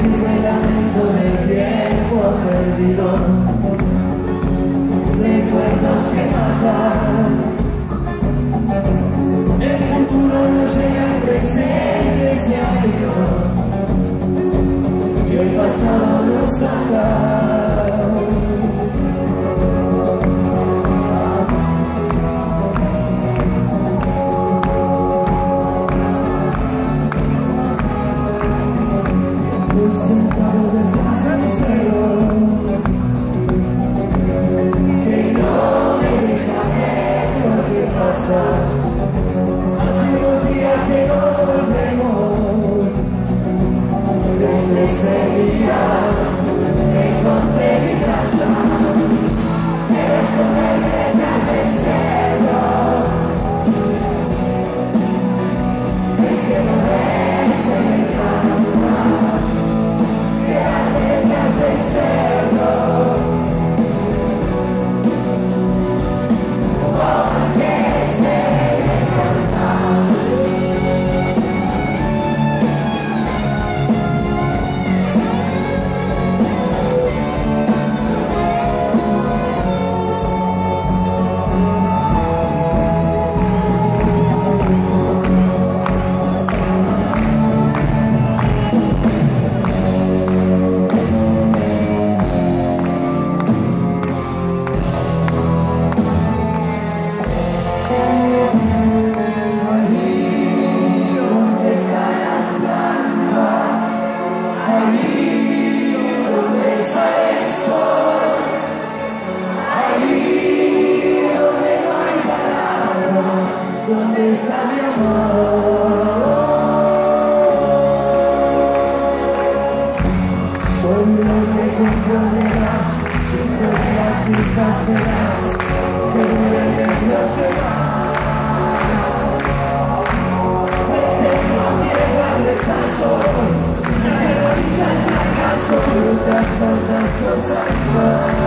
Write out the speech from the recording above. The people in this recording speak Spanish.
sigo el lamento de tiempo perdido, recuerdos que matan. Es que vistas verás que duele no se va. Tengo miedo al rechazo, me realiza el fracaso y otras tantas cosas más.